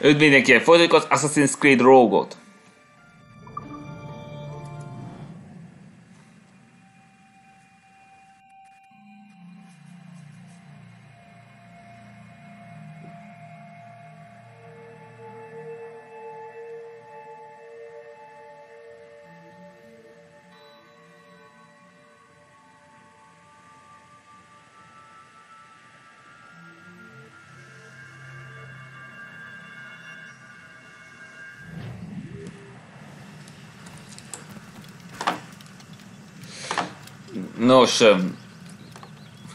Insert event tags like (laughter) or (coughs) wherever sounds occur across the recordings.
Üdv mindenki, folytatjuk az Assassin's Creed Rogue-ot. Nos,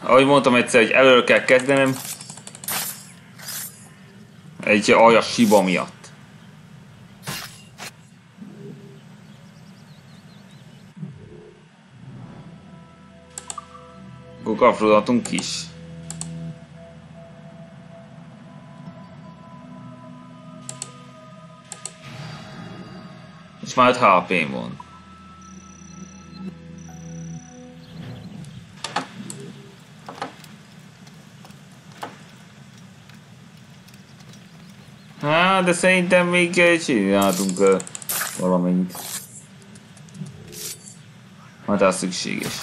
ahogy mondtam egyszer, hogy előre kell kezdenem. Egy aljas siba miatt. Akkor kapcsolódhatunk is. És már 5 HP-m van. Hát, de szerintem még csináltunk uh, valamennyit. Hát az szükséges.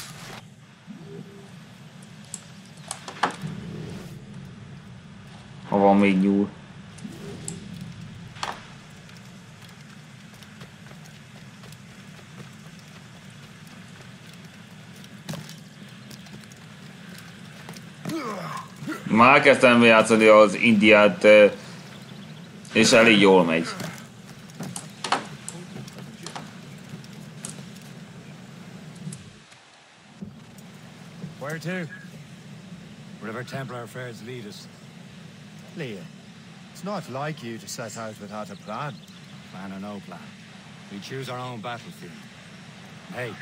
Ha van még nyúl. Már kezdtem játszani az Indiát, eh, és elég your megy. Where to? Wherever Templar affairs lead us. Leah, it's not like you to set out without a plan. Plan or no plan. We choose our own battlefield. Hey,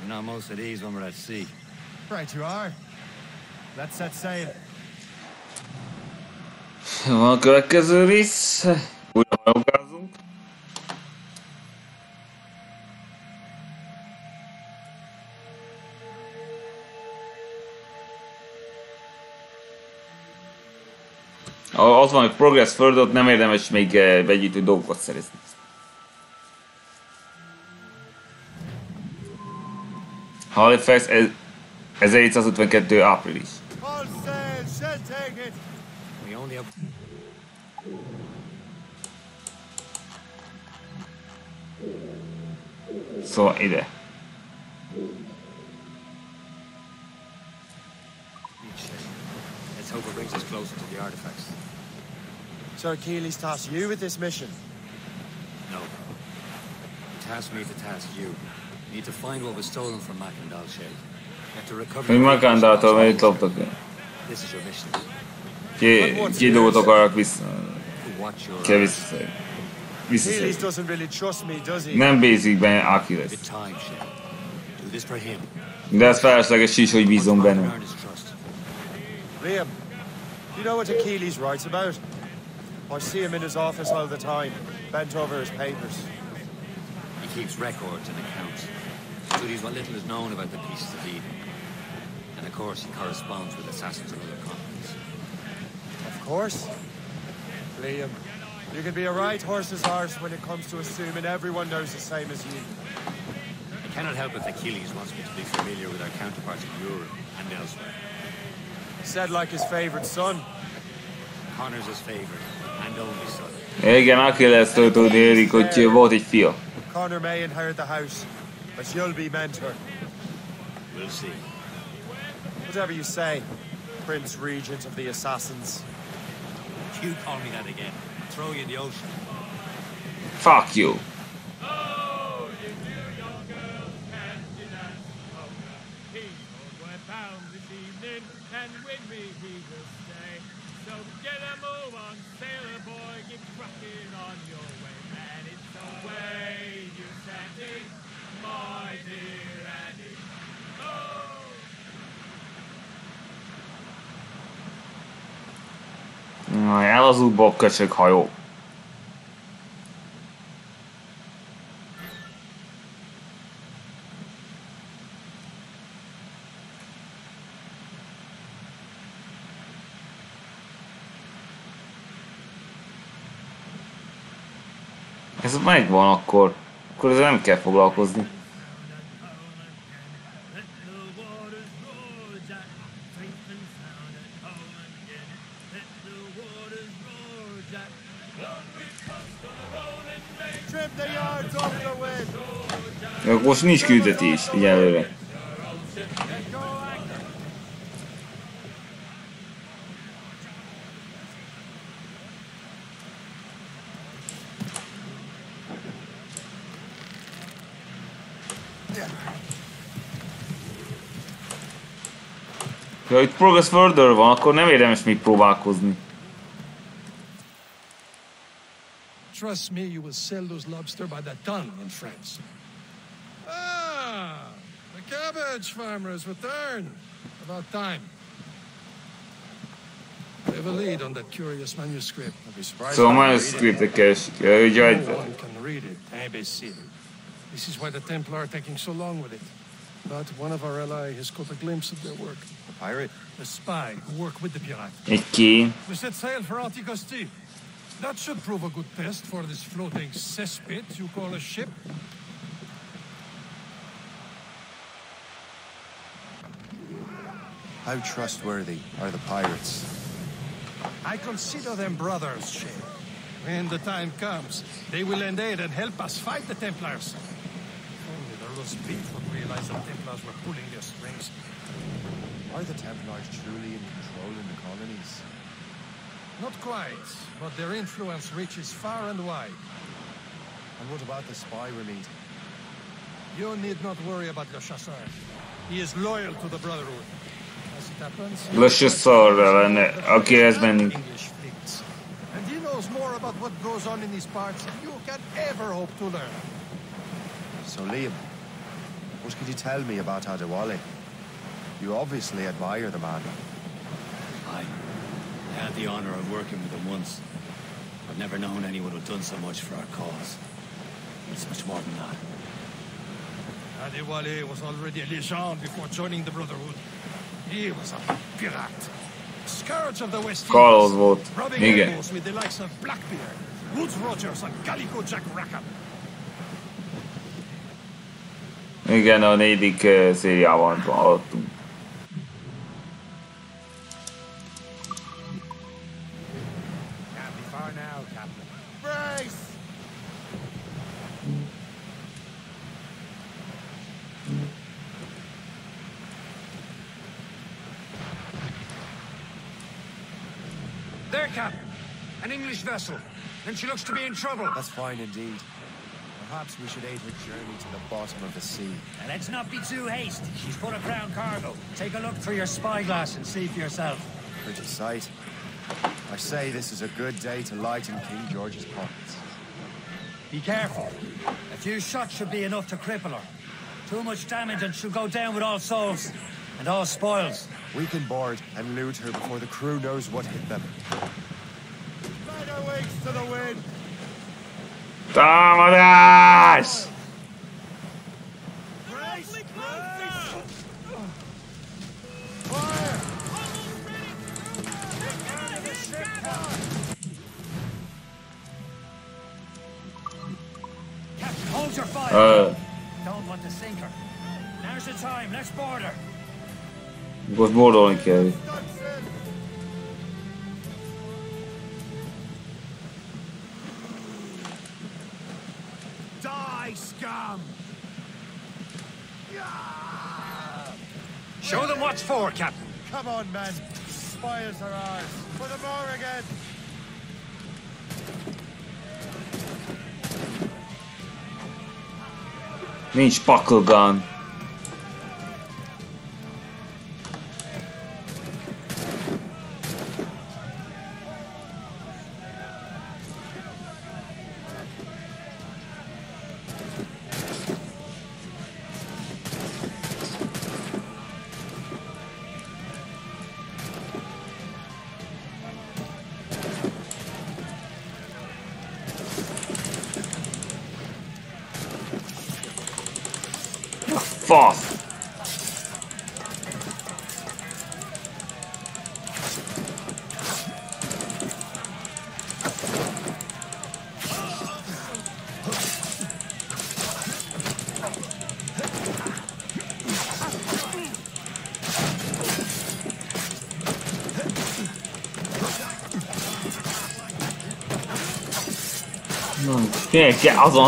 we're not most at ease when we're at sea. Right you are. Let's set sail. Van a következő rész. Újra hajókázunk. Ha az van, hogy progress ott nem érdemes még eh, vegyítő dolgokat szerezni. Halifax, ez- 1752. április. We only have... Szóval ide. Let's hope it brings us closer to the artifacts. So Achilles tasked you with this mission. No. He tasked me to task you. We need to find what was stolen from Mac and Dalshay. We have to recover... Még Makandától mennyit loptak el. This is your mission. Két, két dolgot akarok vissza. To watch your... Kell visszaszedni. Achilles Visszaszedni. doesn't really trust me, does he? Nem bízik benne Achilles. Good time, Shay. Do this for him. De ez felesleges is, hogy bízom Once Mac benne. earned his trust. Liam, you know what Achilles writes about? I see him in his office all the time, bent over his papers. He keeps records and accounts. Studies what little is known about the pieces of Eden. And of course, he corresponds with assassins on other continents. Of course. Liam, you can be a right horse's arse when it comes to assuming everyone knows the same as you. I cannot help if Achilles wants me to be familiar with our counterparts in Europe and elsewhere. Said like his favorite son. Connor's his favorite and only son. Igen, Achilles-től tudni érik, hogy volt egy fia. Connor may inherit the house, but you'll be mentor. We'll see. Whatever you say, Prince Regent of the Assassins. If (laughs) you call me that again, I'll throw you in the ocean. Fuck you. Oh, you new young girls can dance. Oh, the people were bound this evening, and with me he will stay. So get a move on, sailor boy, get cracking on your way, Na, el az útba a köcsög hajó. Ez megvan akkor. Akkor ezzel nem kell foglalkozni. Most nincs küldetés, egyelőre. Ha itt Progress Further van, akkor nem érdemes még próbálkozni. Trust me, you will sell those lobster by the ton in France. The cabbage farmers return. About time. I have a lead on that curious manuscript. I'd be surprised Szóval if I már read ez it. scriptet keresik. No one can read it. Imbecile. This is why the Templar are taking so long with it. But one of our allies has caught a glimpse of their work. A pirate? A spy who worked with the pirate. egy kén. We set sail for Anticosti. That should prove a good test for this floating cesspit you call a ship. How trustworthy are the pirates? I consider them brothers, Shay. When the time comes, they will lend aid and help us fight the Templars. Only the roast beef would realize the Templars were pulling their strings. Are the Templars truly in control in the colonies? Not quite, but their influence reaches far and wide. And what about the spy we're meeting? You need not worry about Le Chasseur. He is loyal to the Brotherhood. As it happens, he Le Chasseur lenne, akihez menünk. And he knows more about what goes on in these parts than you can ever hope to learn. So, Liam, what can you tell me about Adewale? You obviously admire the man. I, I had the honor of working with him once. I've never known anyone who'd done so much for our cause. It's much more than that. Adewale was already a legend before joining the Brotherhood. He was a pirate. Scourge of the West Carlos volt. Igen. elbows with the likes of Blackbeard, Woods Rogers, and Calico Jack Rackham. Igen, a negyedik eh, szériában hallottunk. Can't Vessel. And she looks to be in trouble. That's fine indeed. Perhaps we should aid her journey to the bottom of the sea. Now, let's not be too hasty. She's full of crown cargo. Take a look through your spyglass and see for yourself. Pretty sight. I say this is a good day to lighten King George's pockets. Be careful. A few shots should be enough to cripple her. Too much damage and she'll go down with all souls and all spoils. We can board and loot her before the crew knows what hit them. To the wind. Támadás! Brace! Brace! Captain, hold your fire. Ö, Don't want to sink her. Now's the time. Let's board her. bordolni kell. Die, scum! Show them what's for, Captain. Come on, men. Spires are ours. For the Morrigan. Nincs buckle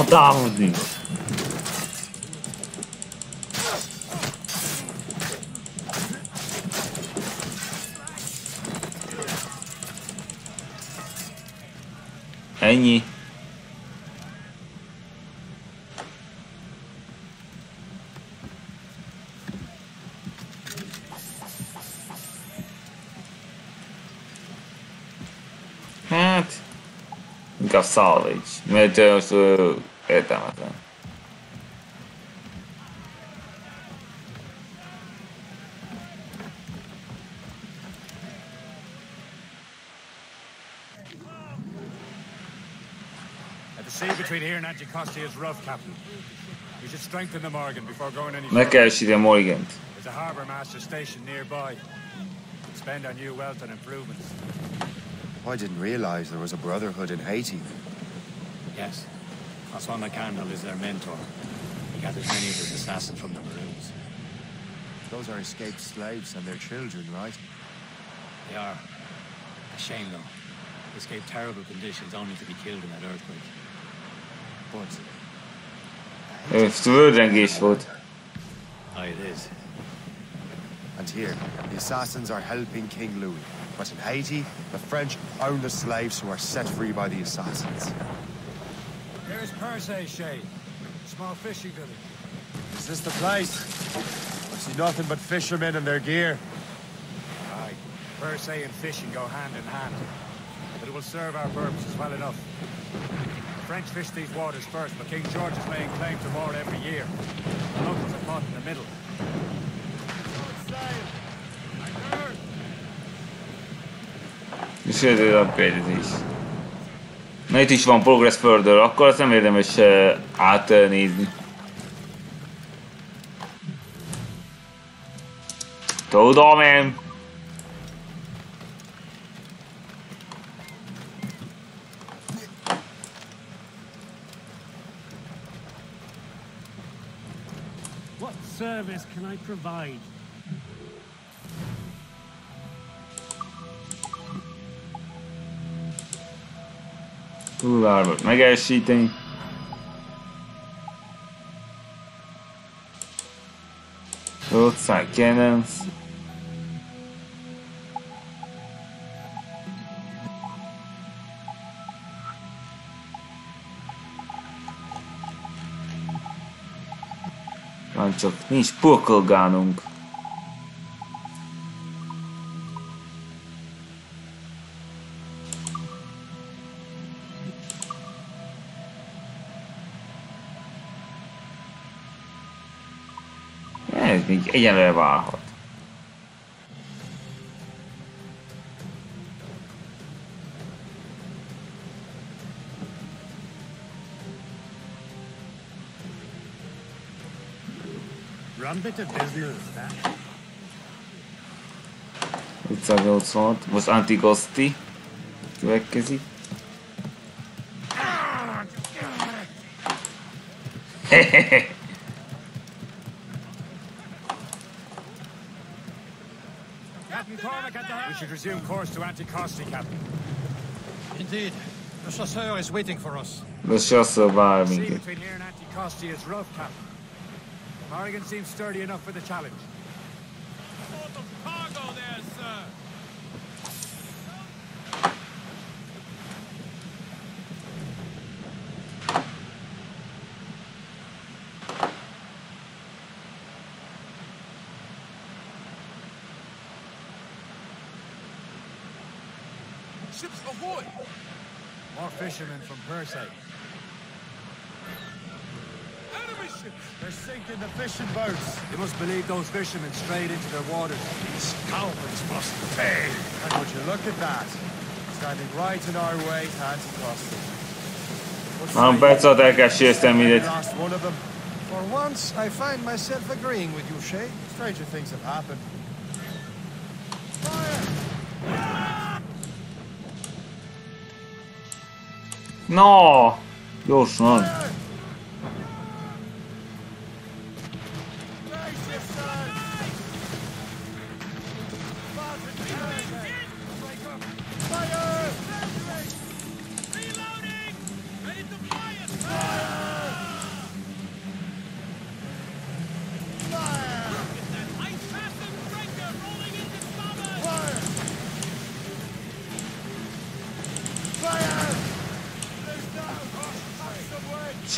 Támadni? Salvage, mert ö, most ö, értelmetlen. Uh, The sea between here and Anticosti is rough, Captain. We should strengthen the Morrigan before going any Meg further. kell erősíteni Morgant. There's a harbour master station nearby. Spend our new wealth on improvements. I didn't realize there was a brotherhood in Haiti. Yes. Osman Mackandal is their mentor. He gathers many of his assassins from the Maroons. Those are escaped slaves and their children, right? They are. A shame, though. They escaped terrible conditions only to be killed in that earthquake. But Ö, Földrengés volt. Aye, it is. And here, the assassins are helping King Louis. But in Haiti, the French own the slaves who are set free by the assassins. Here's Peyrasse, Shay. Small fishing village. Is this the place? I see nothing but fishermen and their gear. Aye. Peyrasse and fishing go hand in hand. But it will serve our purposes well enough. The French fish these waters first, but King George is laying claim to more every year. The locals are caught in the middle. És ez az upgrade is. Na itt is van Progress Further, akkor azt nem érdemes uh, átnézni. Tudom én. What service can I provide? Túlvárbot megelsíteni. Roadside Cannons. Van csak nincs purkolgánunk. Ez még egyenlőre válhat. Run bit of business, that. 586, most Antigosti következik. Captain (laughs) We should resume course to Anticosti, Captain. Indeed. The chasseur is waiting for us. De se vár The sea minket. between here and Anticosti is rough, Captain. Morrigan seems sturdy enough for the challenge. Sort of cargo there, sir. Ships ahoy! More fishermen from Peyrasse. Enemy ships! They're sinking the fishing boats. You must believe those fishermen strayed into their waters. These cowards must pay. And would you look at that? Standing right in our way to Anticosti. What Három say perc alatt el kell you? sérteni We mindet. lost one of them. For once, I find myself agreeing with you, Shay. Stranger things have happened. No! Gyorsan!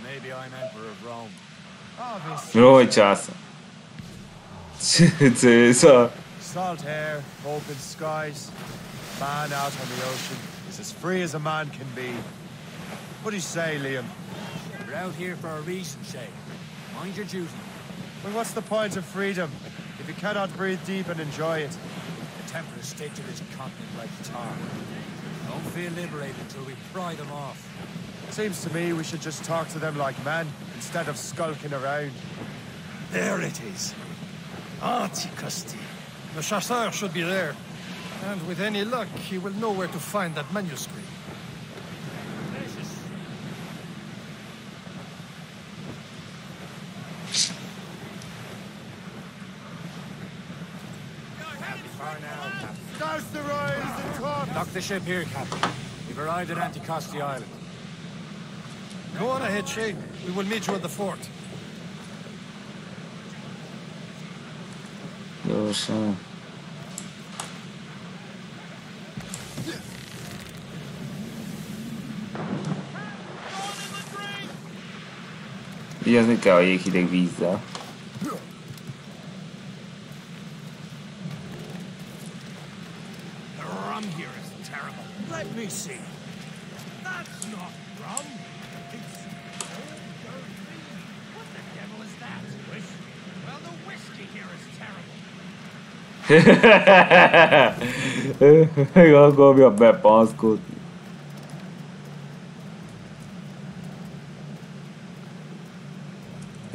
And maybe I'm Emperor of Rome. Obviously. Jó, hogy csász. César. Salt air, open skies, man out on the ocean is as free as a man can be. What do you say, Liam? We're out here for a reason, Shay. Mind your duty. Well, what's the point of freedom if you cannot breathe deep and enjoy it? The Templars stick to this continent like tar. Don't feel liberated until we pry them off. It seems to me we should just talk to them like men instead of skulking around. There it is. Anticosti. The chasseur should be there. And with any luck, he will know where to find that manuscript. Far now, Captain. Douse the and talk! Dock the ship here, Captain. We've arrived at Anticosti Island. Go on ahead, Shay. We will meet you at the fort. Gyorsan. Vigyázni kell a jéghideg vízzel. Meg akarja bepanszkodni.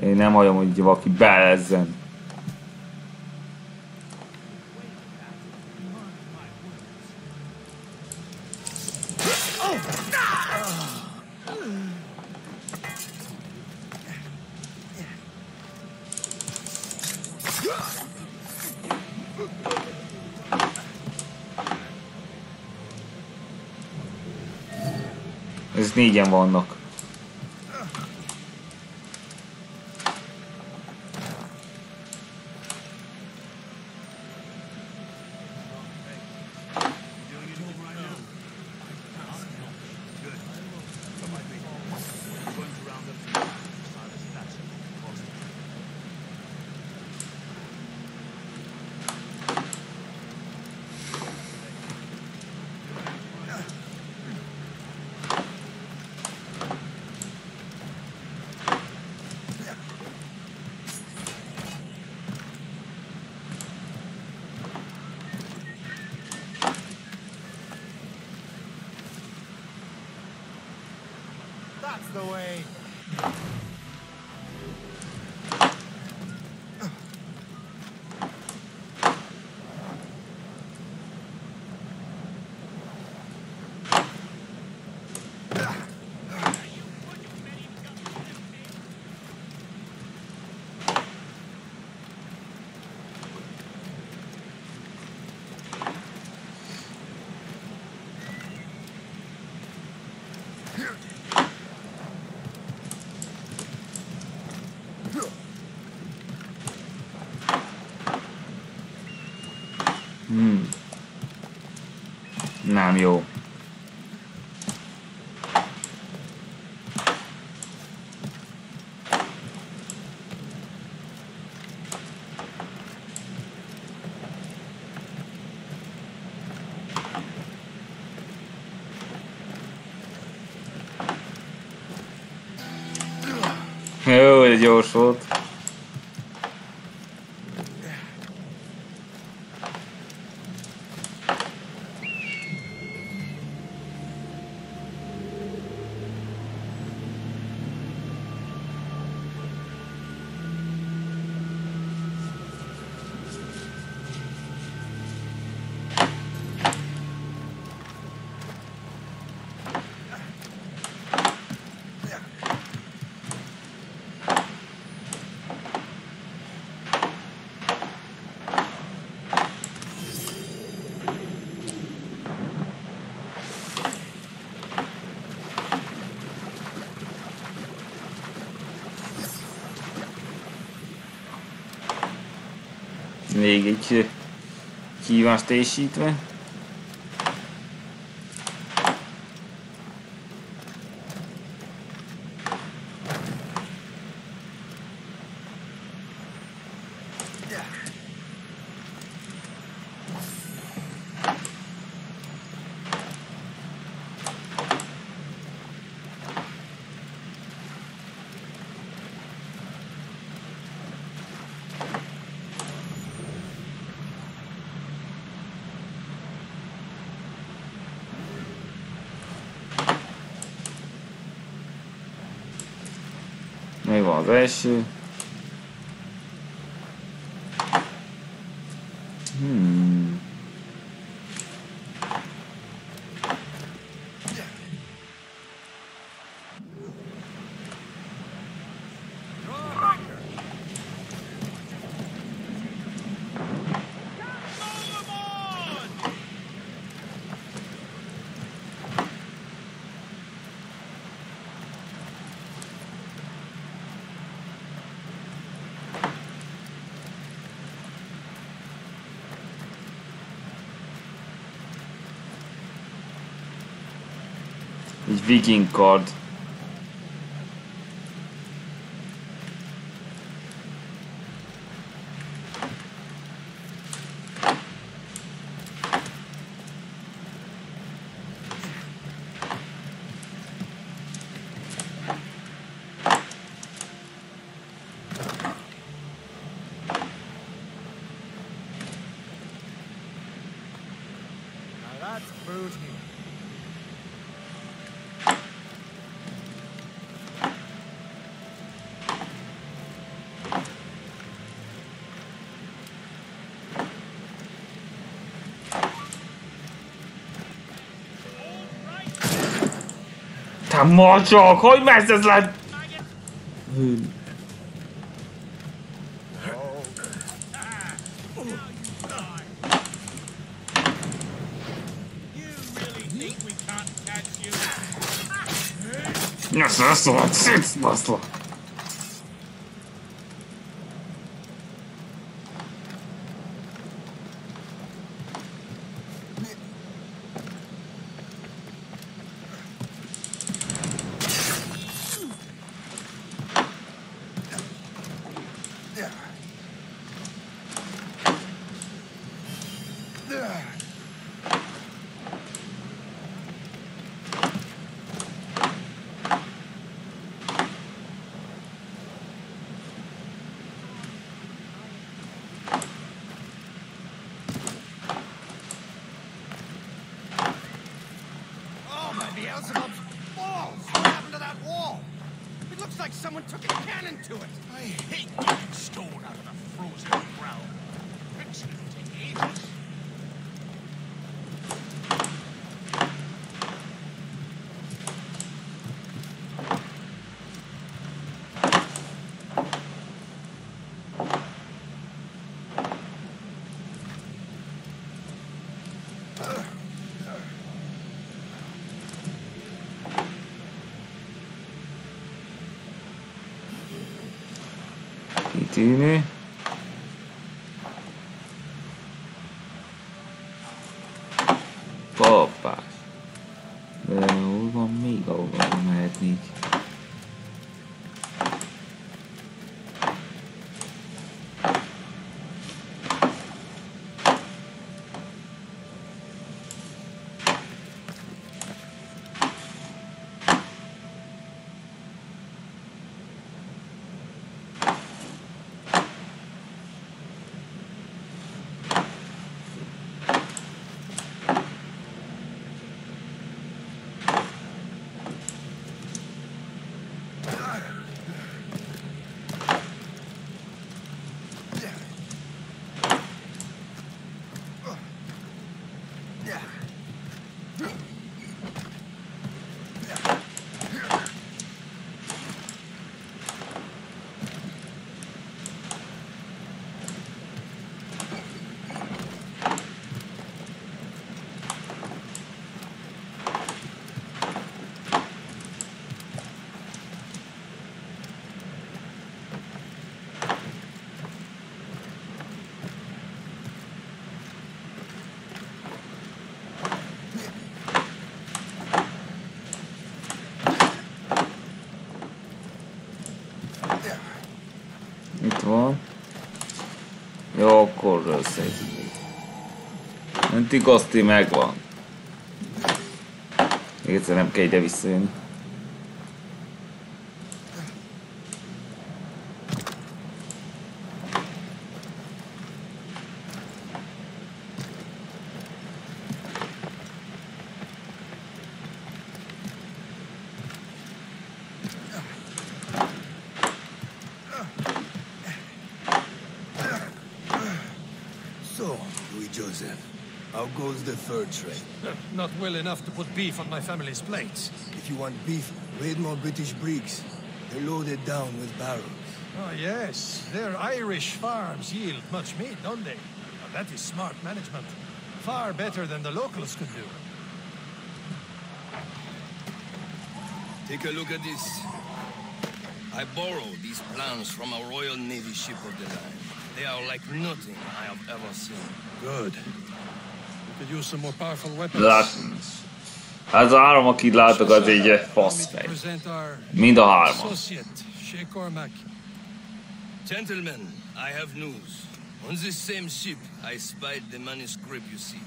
Én nem hagyom, hogy valaki belezzen. Ez négyen vannak. Nem jó. Jó, hogy gyors volt. Még egy kívást teljesítve. Равеси, Kard. Now that's booty. Te macsak, hogy messz ez le? You really think we can't catch you? Nyesz, ezt いいね。Antigoszti megvan. Egyszer nem kell ide visszajönni. Goes the fur trade? (laughs) Not well enough to put beef on my family's plates. If you want beef, raid more British brigs. They're loaded down with barrels. Oh, yes. Their Irish farms yield much meat, don't they? Now, that is smart management. Far better than the locals could do. Take a look at this. I borrowed these plans from a Royal Navy ship of the line. They are like nothing I have ever seen. Good. We could use some more powerful weapons. Lát. Ez a három, akit látok, az egy Allow me faszfej. our Mind a hárman. associate, Shay Cormac. Gentlemen, I have news. On this same ship, I spied the manuscript you seek.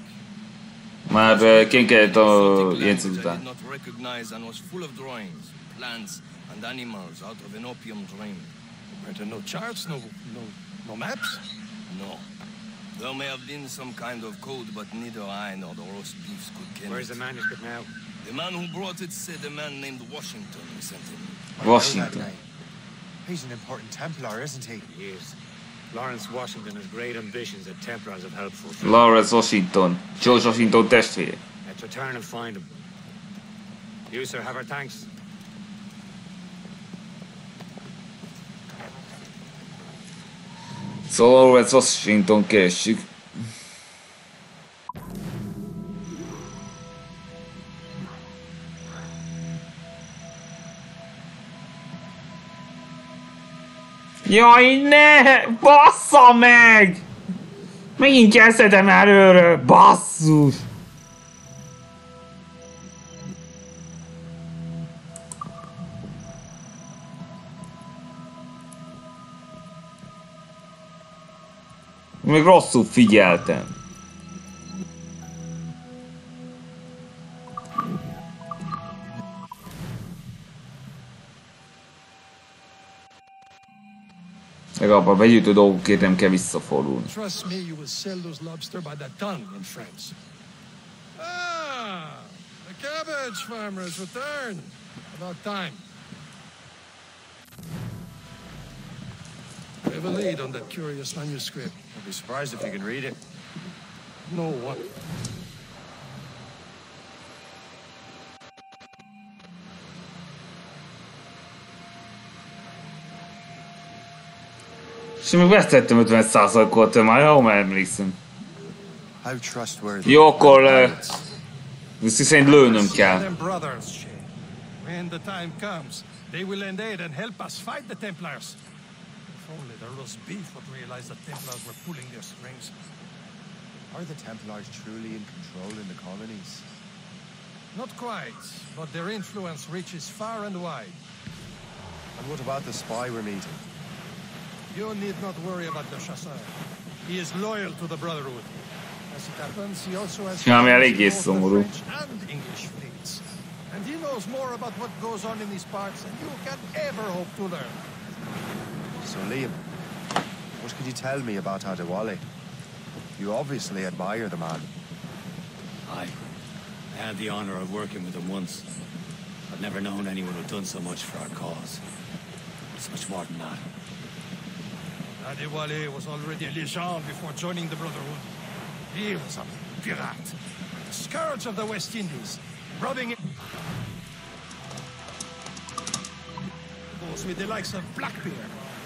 Már eh, kénkedett a Exotic jegyzet I után. did not recognize and was full of drawings, plants, and animals out of an opium dream. Were no charts, no, no, no maps? No. There may have been some kind of code, but neither I nor the roast beefs could get Where's it. the manuscript now? The man who brought it said a man named Washington sent him. Washington. He's an important Templar, isn't he? He is. Lawrence Washington has great ambitions that Templars have helped fulfill. Lawrence Washington. George Washington testvére. Let's return and find him. You, sir, have our thanks. Szóval Lawrence Washington keressük. Jaj, ne! Bassza meg! Megint kezdhetem előről, basszus! Még rosszul figyeltem. Legalább a begyűjtő dolgokért nem kell visszafordulni. Trust me, you will sell those lobster by the ton in France. Ah, the cabbage farmer has. About time. We have a lead on that curious manuscript. I'd be surprised if you can read it. No one. És még vesztettem 50%-ot, te már jól emlékszem. How trustworthy. Jó, akkor are Viszont szerint lőnöm Consider kell. them brothers, When the time comes, they will lend aid and help us fight the Templars. If only the roast beef would realize the Templars were pulling their strings. Are the Templars truly in control in the colonies? Not quite, but their influence reaches far and wide. And what about the spy we're meeting? You need not worry about the chasseur. He is loyal to the Brotherhood. As it happens, he also has Ja, ami eléggé in both the szomorú. French and English fleets. And he knows more about what goes on in these parts than you can ever hope to learn. So, Liam, what can you tell me about Adewale? You obviously admire the man. Aye. I had the honor of working with him once. I've never known anyone who'd done so much for our cause. It's much more than that. Adewale was already a Legend before joining the Brotherhood. He was a pirate, the scourge of the West Indies, robbing it. Goes with the likes of Blackbeard,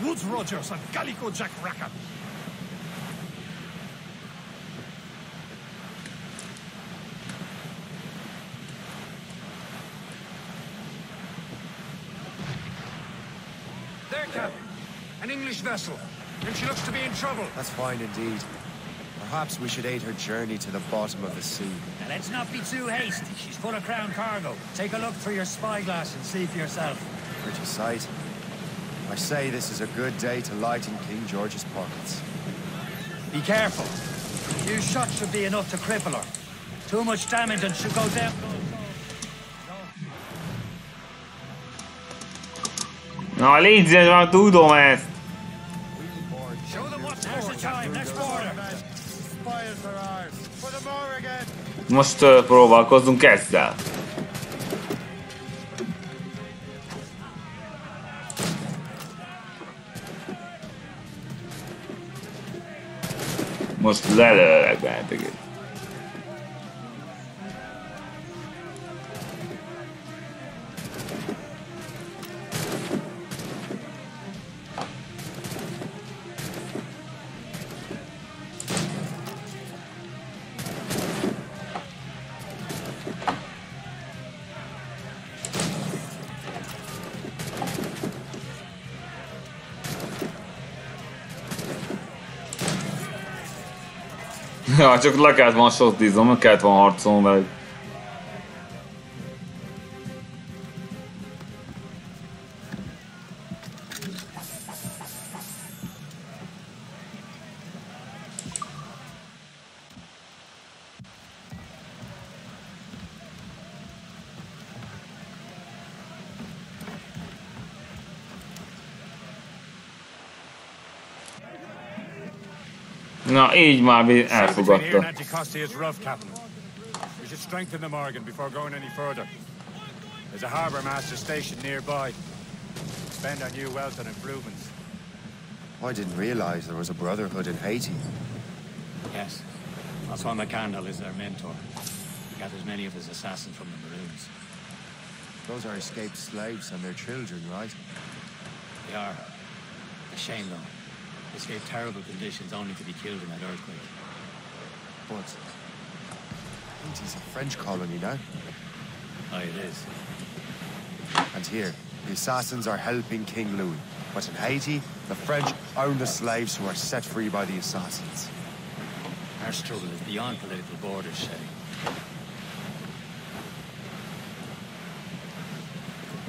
Woodes Rogers, and Calico Jack Rackham. There, Captain. An English vessel. And she looks to be in trouble. That's fine indeed. Perhaps we should aid her journey to the bottom of the sea. Now, let's not be too hasty. She's full of crown cargo. Take a look through your spyglass and see for yourself. Pretty sight. I say this is a good day to lighten King George's pockets. Be careful. A few shots should be enough to cripple her. Too much damage and she'll go down. Na légy szíves, már tudom ezt! Show them what's There's the time. Next border. Spoils are ours. For the more again! Most uh, próbálkozzunk ezzel. Most Ja, csak le kellett volna meg kellett volna harcolnom velük. Na, így már vi- Between here elfogadta. Anticosti is rough, Captain. We should strengthen the Morrigan before going any further. There's a harbour master station nearby. Spend our new wealth on improvements. I didn't realize there was a brotherhood in Haiti. Yes. Francois Mackandal is their mentor. He gathers many of his assassins from the Maroons. Those are escaped slaves and their children, right? They are. A shame, though. Escaped terrible conditions only to be killed in that earthquake. But Haiti's a French colony now. Aye, it is. And here, the assassins are helping King Louis. But in Haiti, the French own the slaves who are set free by the assassins. Our struggle is beyond political borders, Shay.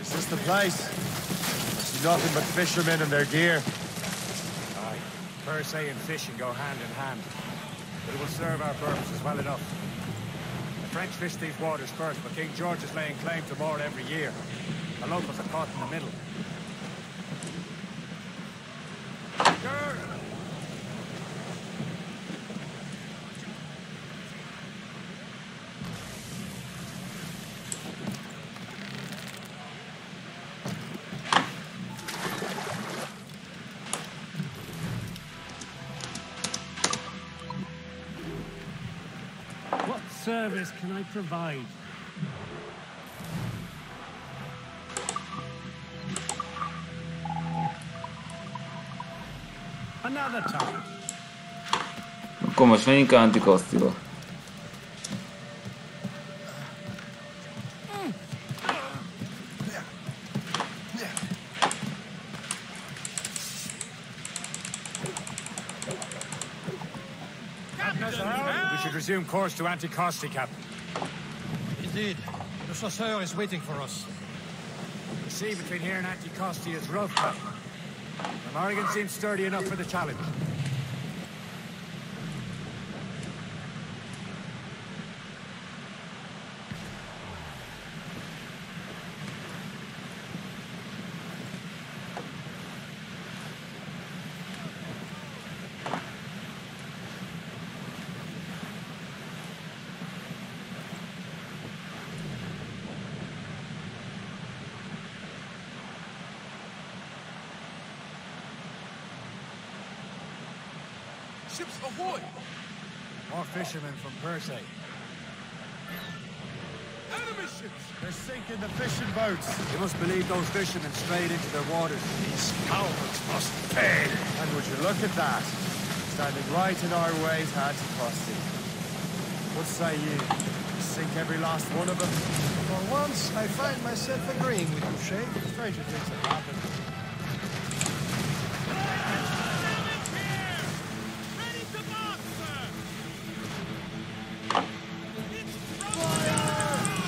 Is this the place? I see nothing but fishermen and their gear. Per and fishing go hand in hand. But it will serve our purposes well enough. The French fish these waters first, but King George is laying claim to more every year. The locals are caught in the middle. Service can I provide? Another time. Most menjünk Antikosztiba. We oh. Resume course to Anticosti, Captain. Indeed. The chasseur is waiting for us. The sea between here and Anticosti is rough, Captain. The Morrigan seems sturdy enough for the challenge. Ships ahoy! More fishermen from Peyrasse. Enemy ships! They're sinking the fishing boats. You must believe those fishermen strayed into their waters. These cowards must pay. And would you look at that? Standing right in our way to Anticosti. What say you? Sink every last one of them? For once, I find myself agreeing with you, Shay. Stranger things have happened.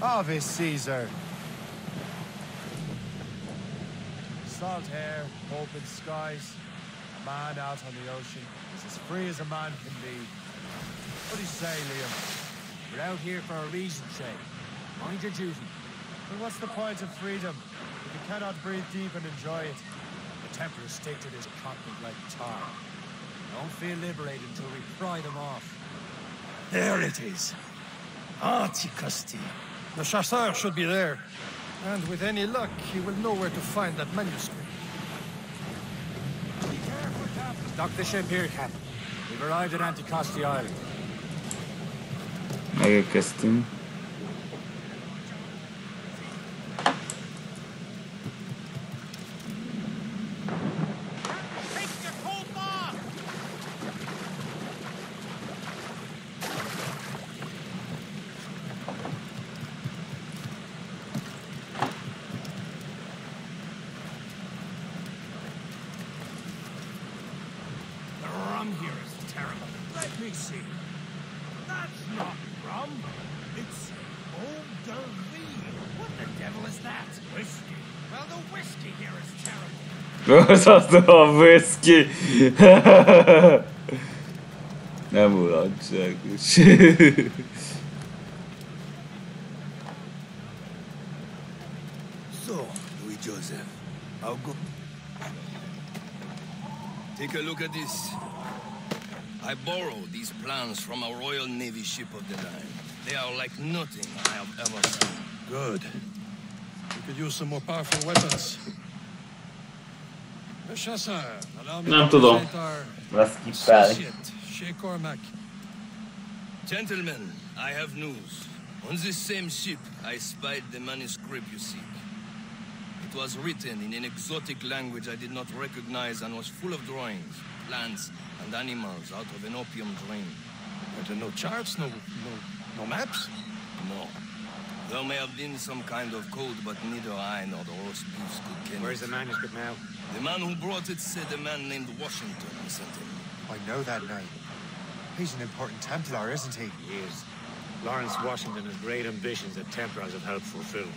Obvious Caesar. Salt air, open skies. A man out on the ocean is as free as a man can be. What do you say, Liam? We're out here for a reason, Shay. Mind your duty. But what's the point of freedom if you cannot breathe deep and enjoy it? The Templars stick to this continent like tar. Don't feel liberated until we pry them off. There it is. Anticosti. The chasseur should be there. And with any luck, he will know where to find that manuscript. Be careful, Captain. Dock the ship here, Captain. We've arrived at Anticosti Island. Megérkeztünk. Take your cold off! The rum here is terrible. Let me see. That's not rum. It's eau de vie. What the devil is that? Whiskey. Well, the whiskey here is terrible. Az az a whisky. Nem mulatságos. So, Louis Joseph, how go? Take a look at this. I borrowed these plans from a Royal Navy ship of the line. They are like nothing I have ever seen. Good. We could use some more powerful weapons. The chasseur, allow me Nem tudom. present our Lesz kippelni. associate, Shay Cormac. Gentlemen, I have news. On this same ship, I spied the manuscript you seek. It was written in an exotic language I did not recognize and was full of drawings, plants, and animals out of an opium dream. Are there no charts, no, no, no maps? No. There may have been some kind of code, but neither I nor the roast beefs could ken Where's it. the manuscript now? The man who brought it said a man named Washington sent it. I know that name. He's an important Templar, isn't he? He is. Lawrence Washington has great ambitions that Templars have helped fulfill.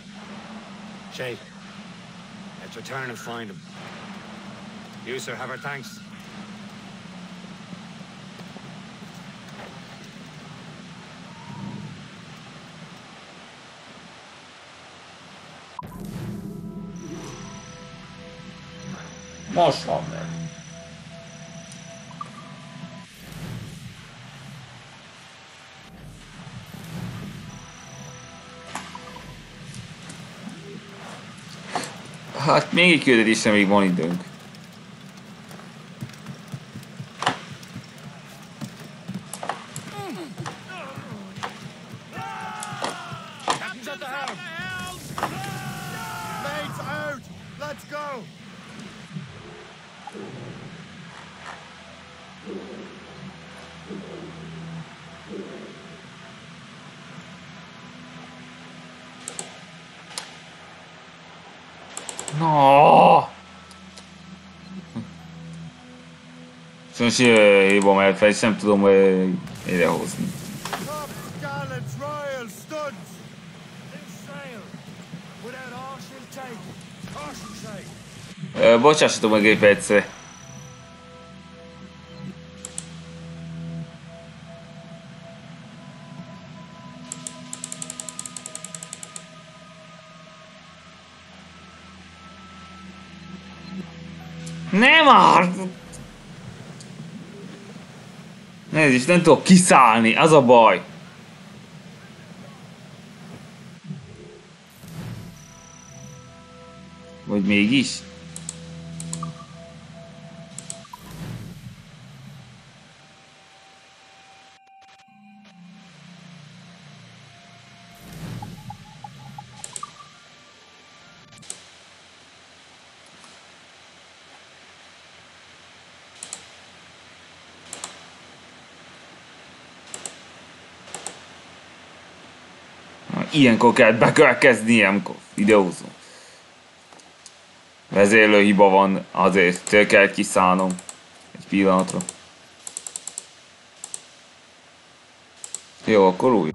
Shay, let's return and find him. You, sir, have our thanks. Most van meg. Hát még egy küldetésre még van időnk. Royal studs! This sail, without all she'll take. Caution, Shay. Ö, Bocsássatok meg egy percre. Nézd, nem tudok kiszállni, az a baj. Vagy mégis? Ilyenkor kell bekövetkezni, amikor videózom. Vezérlő hiba van, azért től kell kiszállnom egy pillanatra. Jó, akkor új.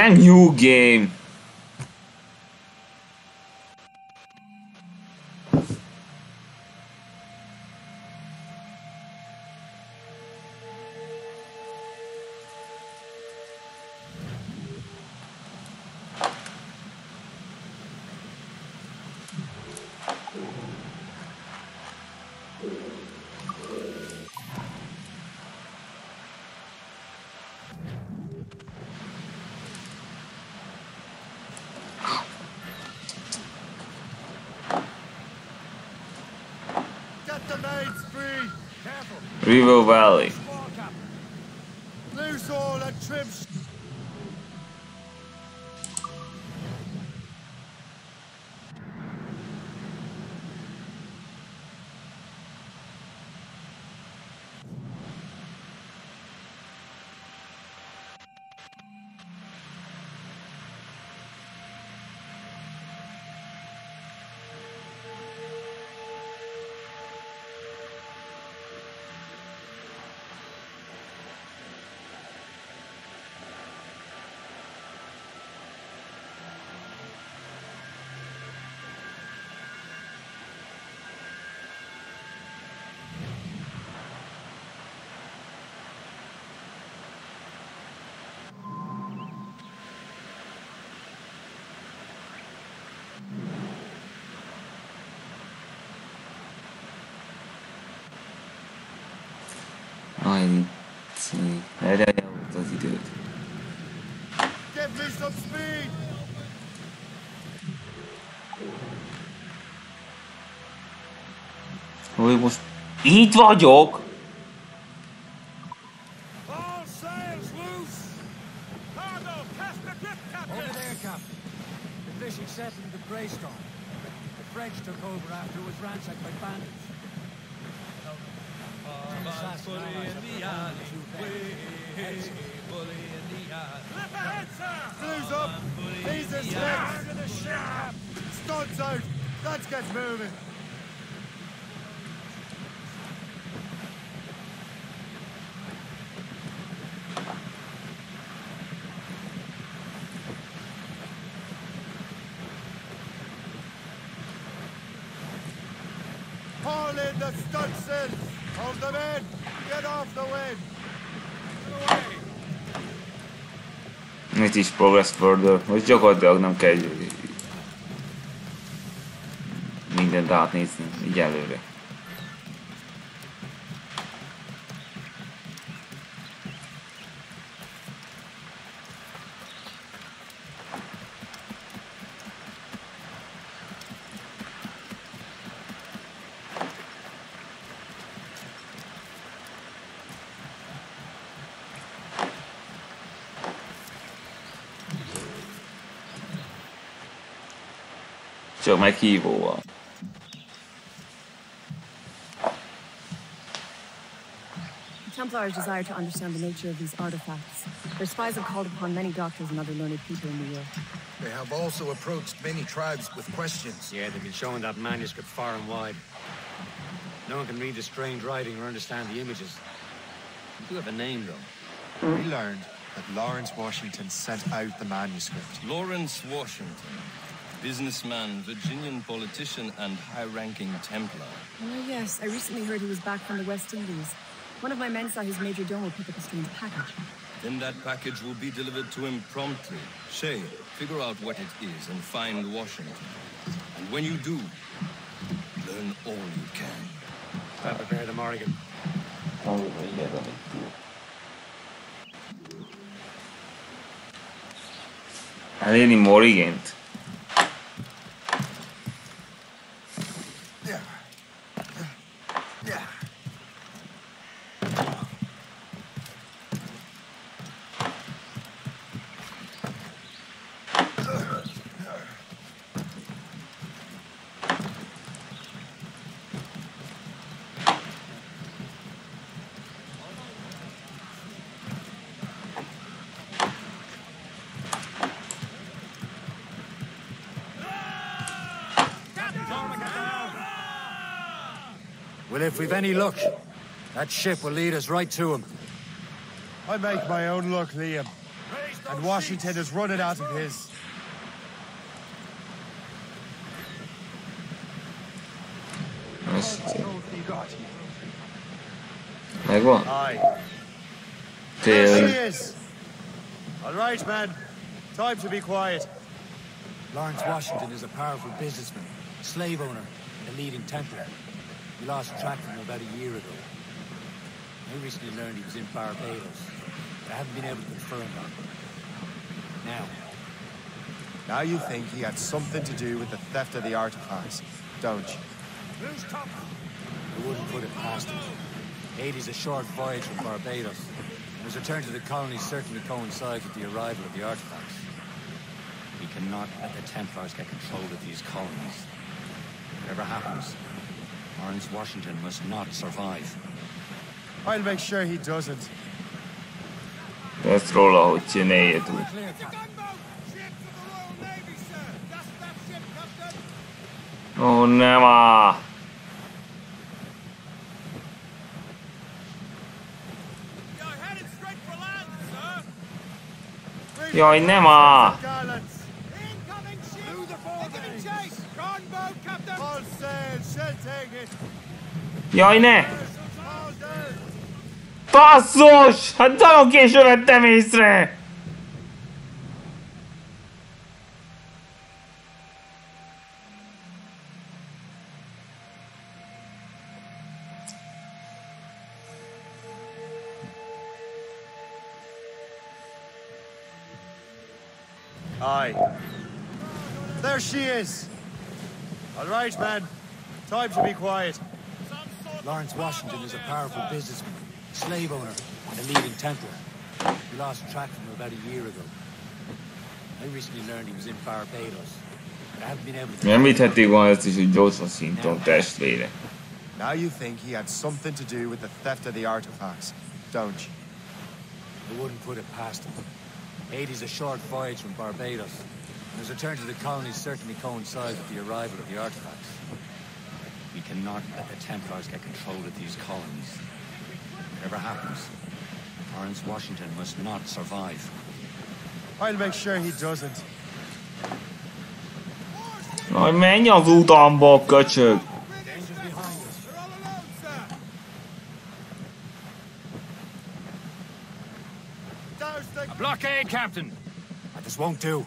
Nem new game. River Valley. Aj, vicci. Erre eljárt az időt. Give me some speed! Hogy most itt vagyok? Itt is progress further. Most gyakorlatilag nem kell mindent átnézni, így előre. Csak meghívóval. The Templars desire to understand the nature of these artifacts. Their spies have called upon many doctors and other learned people in the York. They have also approached many tribes with questions. Yeah, they've been showing that manuscript far and wide. No one can read the strange writing or understand the images. You do have a name, though. We learned that Lawrence Washington sent out the manuscript. Lawrence Washington, businessman, Virginian politician, and high-ranking Templar. Oh, yes. I recently heard he was back from the West Indies. One of my men saw his major domo pick up a strange package. Then that package will be delivered to him promptly. Shay, figure out what it is and find Washington. And when you do, learn all you can. Well prepare the Morrigan. Elérni Morrigant? Yeah. If we've any luck, that ship will lead us right to him. I make my own luck, Liam. And Washington is running out of his. Ezt... Megvan? Aye. There Tényleg. she um, is. All right, man. Time to be quiet. Lawrence Washington is a powerful businessman, slave owner, and a leading Templar. We lost track of him about a year ago. I recently learned he was in Barbados, I haven't been able to confirm that. Now, Now you think he had something to do with the theft of the artifacts, don't you? Who's top? I wouldn't put it past him. Haiti's a short voyage from Barbados, and his return to the colonies certainly coincides with the arrival of the artifacts. We cannot let the Templars get control of these colonies. Whatever happens, Lawrence Washington must not survive. I'll make sure he doesn't. Ezt róla, hogy csinálja túl. Ó, nem á! Jaj, nem Jaj, ne! Basszus! Hát nagyon késő vettem észre! Aye. There she is. All right, man. Time to be quiet. Lawrence Washington is a powerful businessman, slave owner, and a leading Templar. We lost track of him about a year ago. I recently learned he was in Barbados, but I haven't been able to... Nem említették volna ezt is, hogy Johnson Sinton testvére. Now you think he had something to do with the theft of the artifacts, don't you? I wouldn't put it past him. Haiti's a short voyage from Barbados, and his return to the colonies certainly coincides with the arrival of the artifacts. We cannot let the Templars get control of these colonies. Whatever happens, Lawrence Washington must not survive. I'll make sure he doesn't. Aj, menj az utamba, köcsög! A blockade, Captain! That this won't do.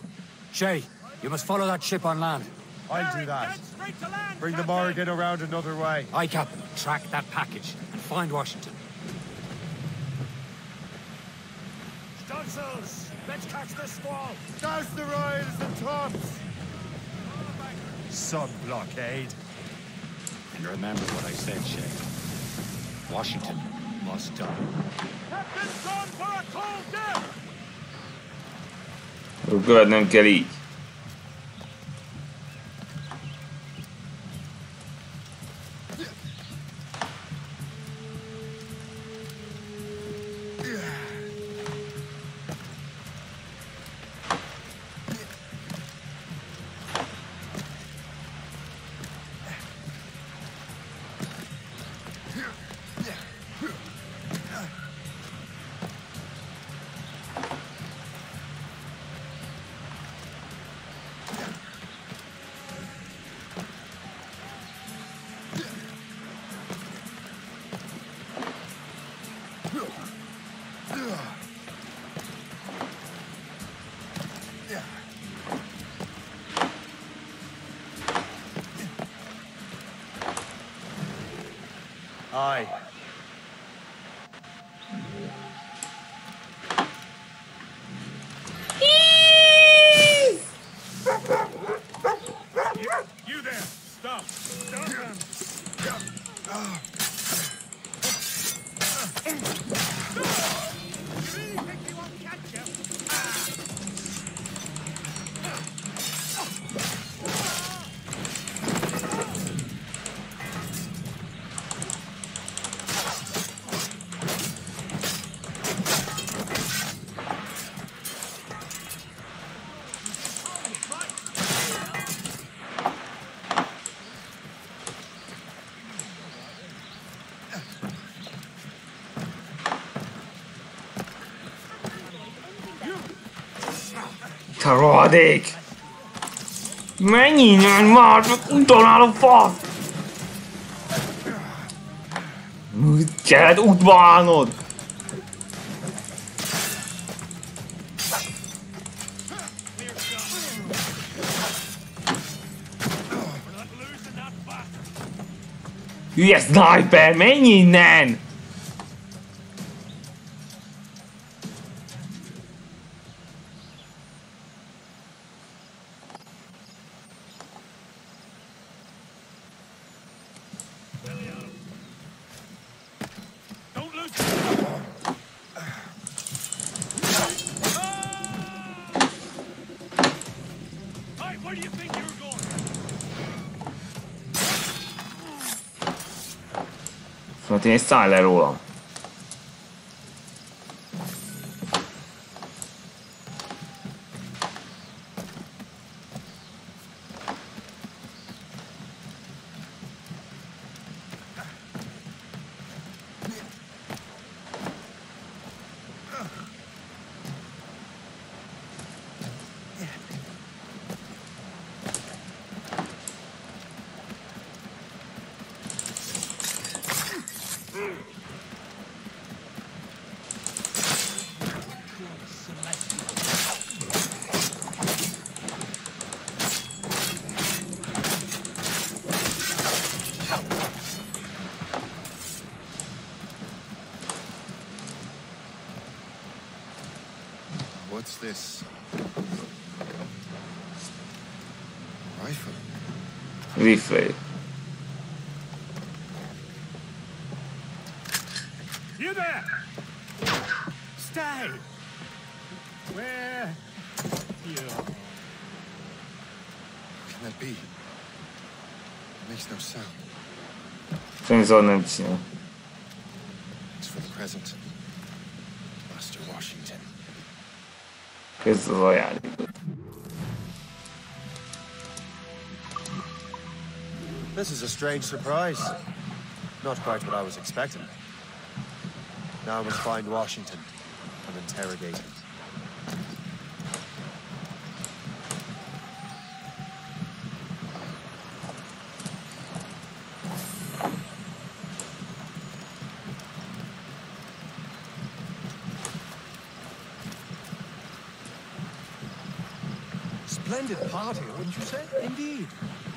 Shay, you must follow that ship on land. I'll do that. Bring the Morrigan around another way. Aye, Captain. Track that package and find Washington. Stunsails! Let's catch the squall! Douse the royals and tops! Some blockade. And remember what I said, Shay. Washington must die. Captain's gone for a cold death! Követnünk kell így. Te rohadék! Menj innen már, utalál a fa! Mit kellett útba állnod? Hülye sniper, menj innen! No ti stai la rulo. Rifle. You there! Stay! Where? You. Can that be? It makes no sound. Things szóval nem csinál. It's for the present. Master Washington. Ez az ajándék. This is a strange surprise. Not quite what I was expecting. Now I must find Washington and interrogate him. Splendid party, wouldn't you say? Indeed.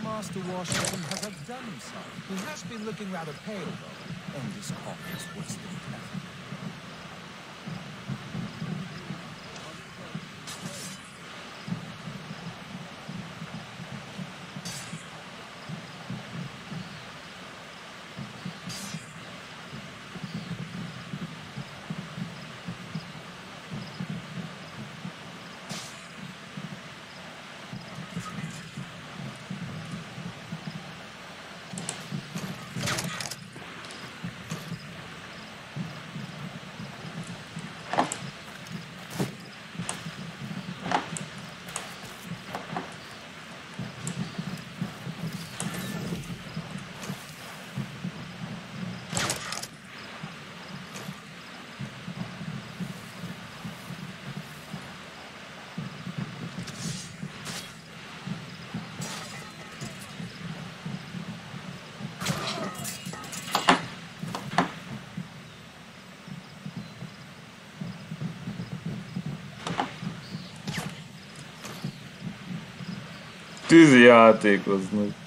Master Washington has outdone himself. He has been looking rather pale, though, and his cough is worse than ever. Tűzi játékoznak.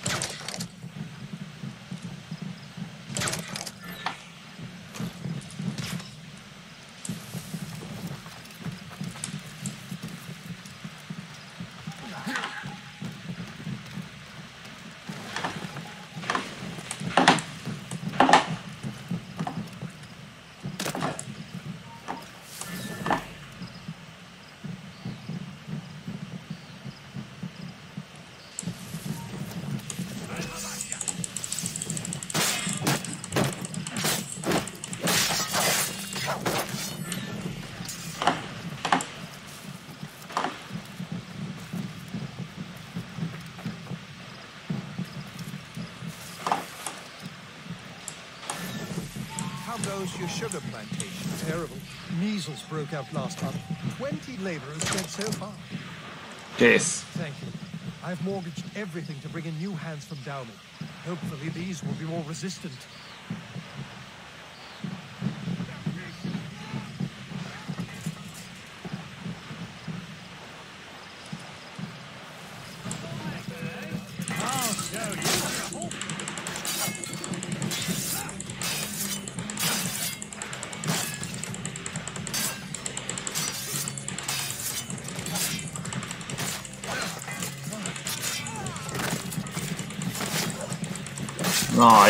Measles broke out last month. 20 laborers dead so far. Yes. Thank you. I've mortgaged everything to bring in new hands from Downing. Hopefully these will be more resistant.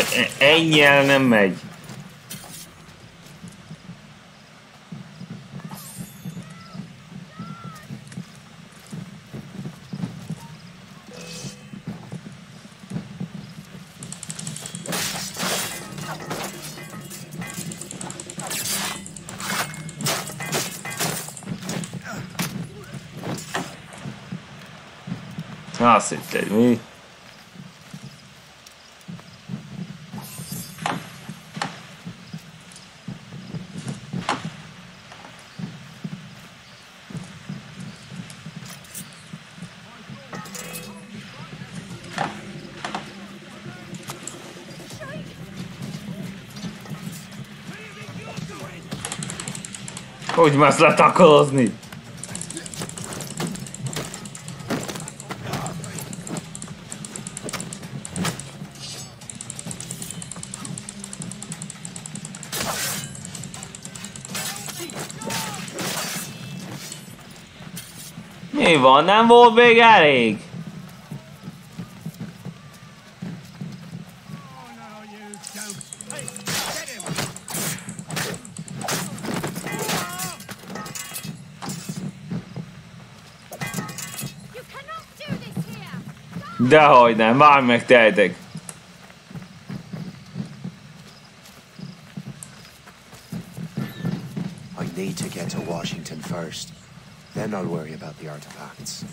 Na, e- ennyi el nem megy. Azt hitted, mi? Hogy már letakolozni? Mi van, nem volt még elég? Dehogy nem, már meg. I need to get to Washington first. Then I'll worry about the artifacts.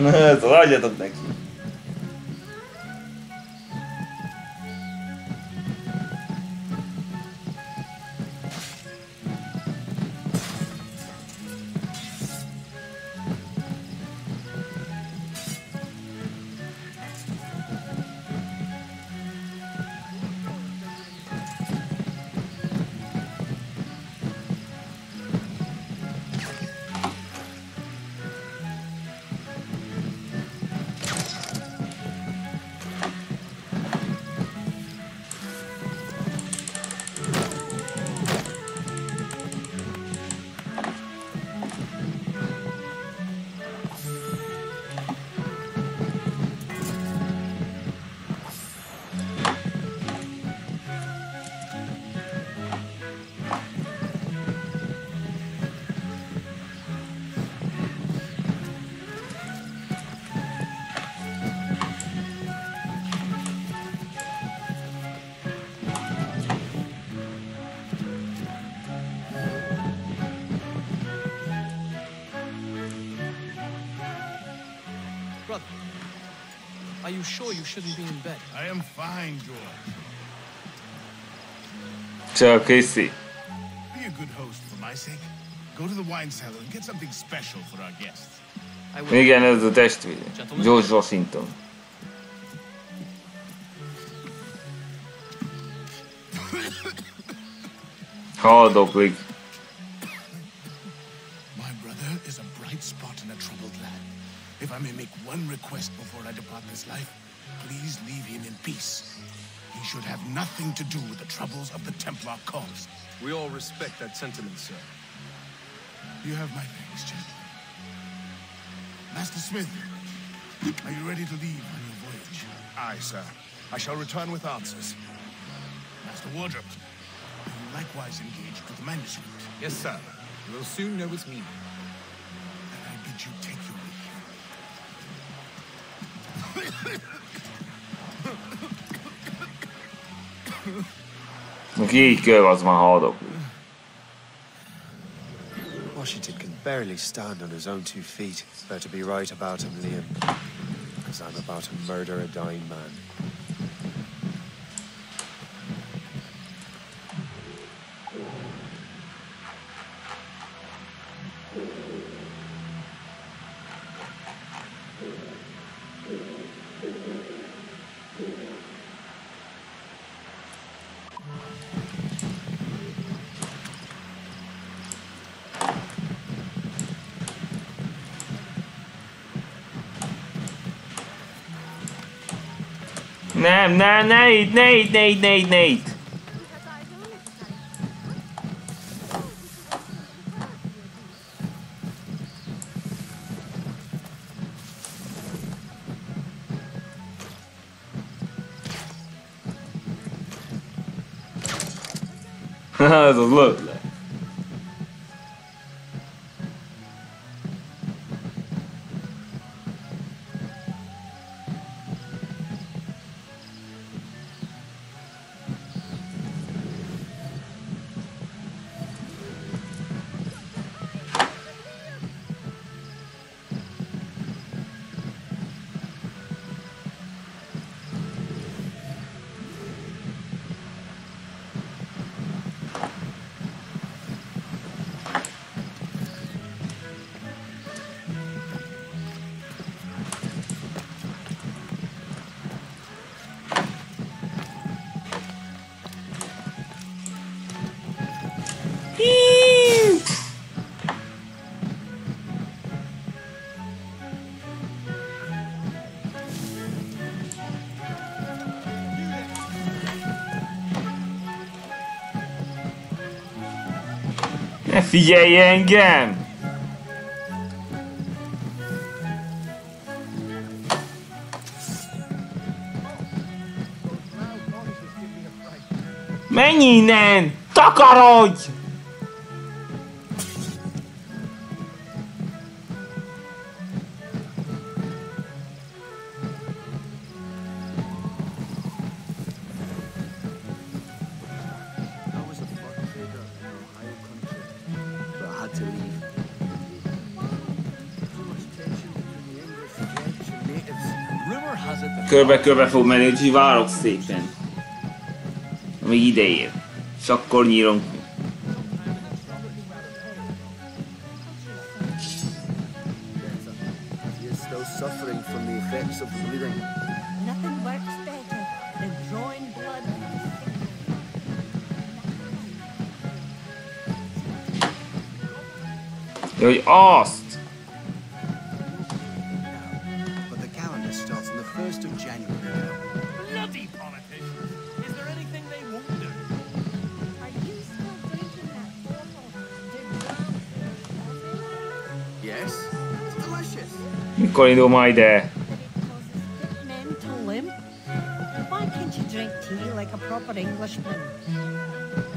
(laughs) Сзади этот, shouldn't be in bed. I am fine, George. Ciao, Casey. Be a good host for my sake. Go to the wine cellar and get something special for our guests. Igen, ez a testvére. George Washington. Haldoklik. My brother is a bright spot in a troubled land. If I may make one request before I depart this life, please leave him in peace. He should have nothing to do with the troubles of the Templar cause. We all respect that sentiment, sir. You have my thanks, gentlemen. Master Smith, are you ready to leave on your voyage? Aye, sir. I shall return with answers. Master Wardrop, are you likewise engaged with the manuscript? Yes, sir. We'll soon know its meaning. Then I bid you take your (laughs) Ki köv, az már haldok. Washington can barely stand on his own two feet. Better be right about him, Liam. Because I'm about to murder a dying man. Nem, nem, ne itt, ne itt, ne ne ne lőtt (laughs) figyelj engem! Menj innen! Takarodj! Körbe-körbe fog menni, úgyhogy várok szépen. Amíg ideér. És akkor nyírom ki. still Mikor indul majd ide? to limp? Why can't you drink tea like a proper Englishman?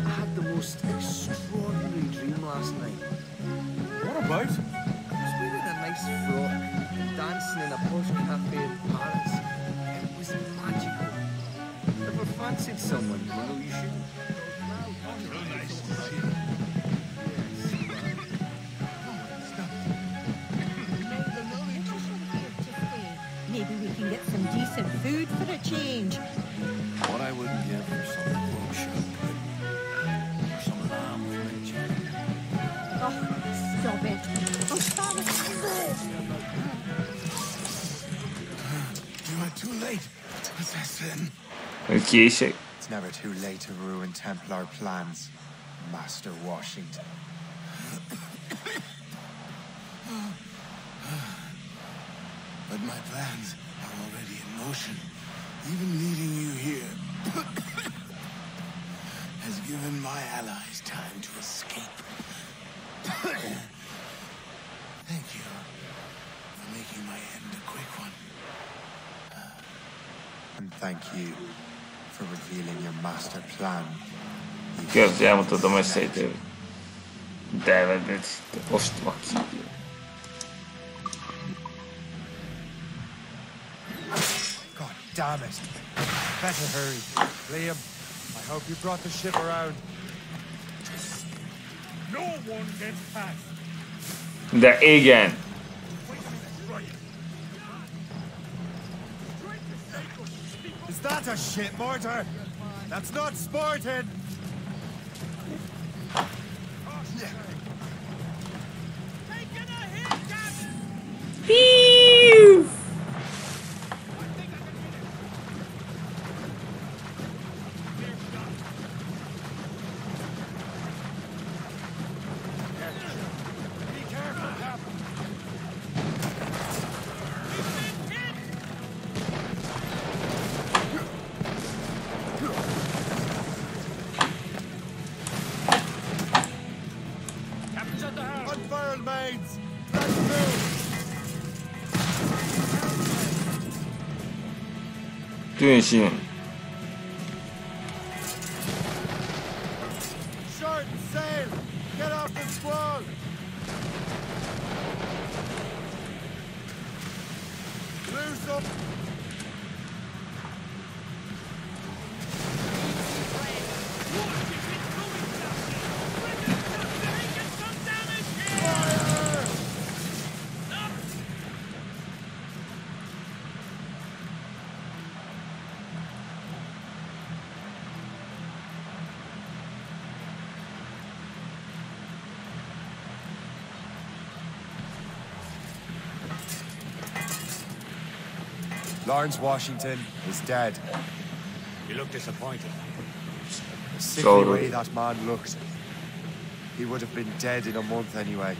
I had the most extraordinary dream last night. What about? I was wearing a nice frock, dancing in a posh cafe in Paris. It was magical. Ever fancied someone, you know you shouldn't? Oh, Maybe food for a change. What I wouldn't give for some bullshit or some lamb with mint Oh, stop it. Oh, stop it. You are too late, assassin. Hogy kések. It's never too late to ruin Templar plans, Master Washington. But my plans are already in motion. Even leading you here (coughs) has given my allies time to escape. (coughs) Thank you for making my end a quick one. Uh, and thank you for revealing your master plan. Közben elmutatom összeítő. De, de, de. God damn it. Better hurry. Liam, I hope you brought the ship around. No one gets past. De again. Is that a shit mortar? That's not sporting. Pew! Tűnjön. Short sail! Get off the squall! Loose! Lawrence Washington is dead. You look disappointed. The sickly So- way that man looked. He would have been dead in a month anyway.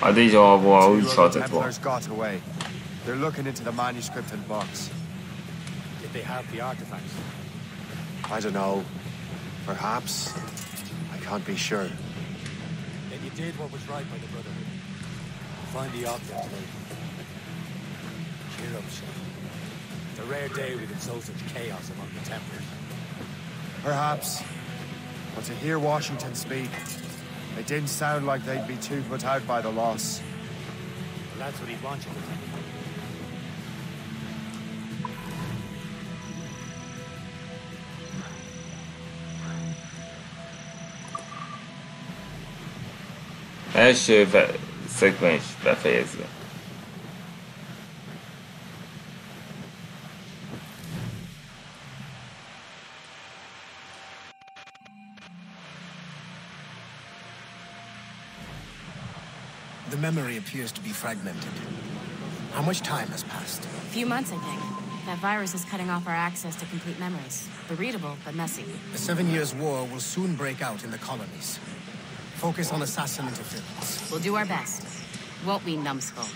Hát így alapból úgy Two other szaladt volna. Templars got away. They're looking into the manuscript and box. Did they have the artifacts? I don't know. Perhaps. I can't be sure. Then you did what was right by the Brotherhood. Find the object later. Cheer up, son. It's a rare day we can sow such chaos among the Templars. Perhaps. But to hear Washington speak, it didn't sound like they'd be too put out by the loss. Well, that's what he wants you to think. Első fe- szekvens befejezve. The memory appears to be fragmented. How much time has passed? A few months, I think. That virus is cutting off our access to complete memories. They're readable, but messy. The Seven Years' War will soon break out in the colonies. Focus on assassin interference. We'll do our best. Won't we, numbskull?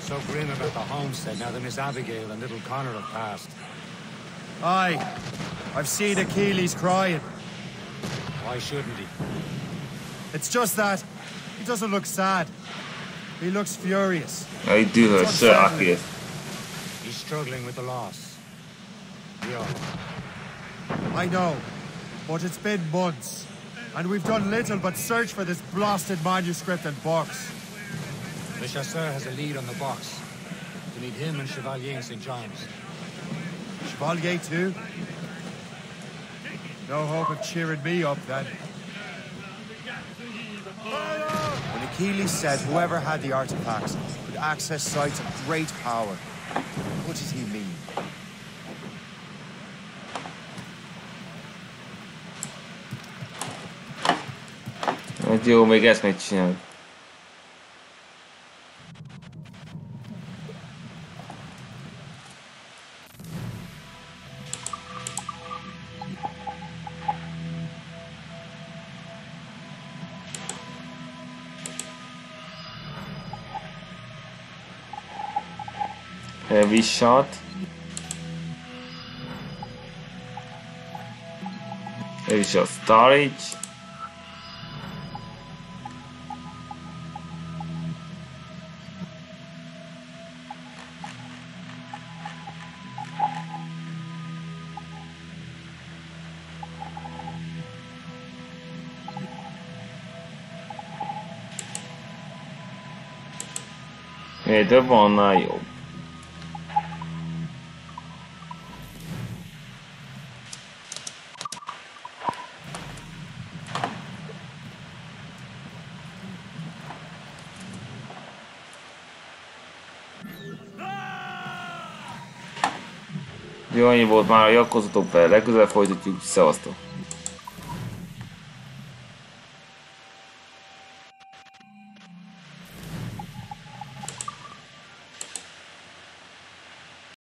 So grim about the homestead now that Miss Abigail and little Connor have passed. Aye. I've seen Achilles crying. Why shouldn't he? It's just that he doesn't look sad. He looks furious. Ja, így dühös, aki He's struggling with the loss. We are. I know, but it's been months, and we've done little but search for this blasted manuscript and box. The chasseur has a lead on the box. You need him and Chevalier in St. John's. Chevalier too? No hope of cheering me up then. When Achilles said whoever had the artifacts could access sites of great power, what did he mean? Jó, még ezt még csináljuk. Heavy shot. Heavy shot storage. Minél több van, annál Jó, annyi volt már a jakkozatok fel, legközelebb folytatjuk, szevasztok!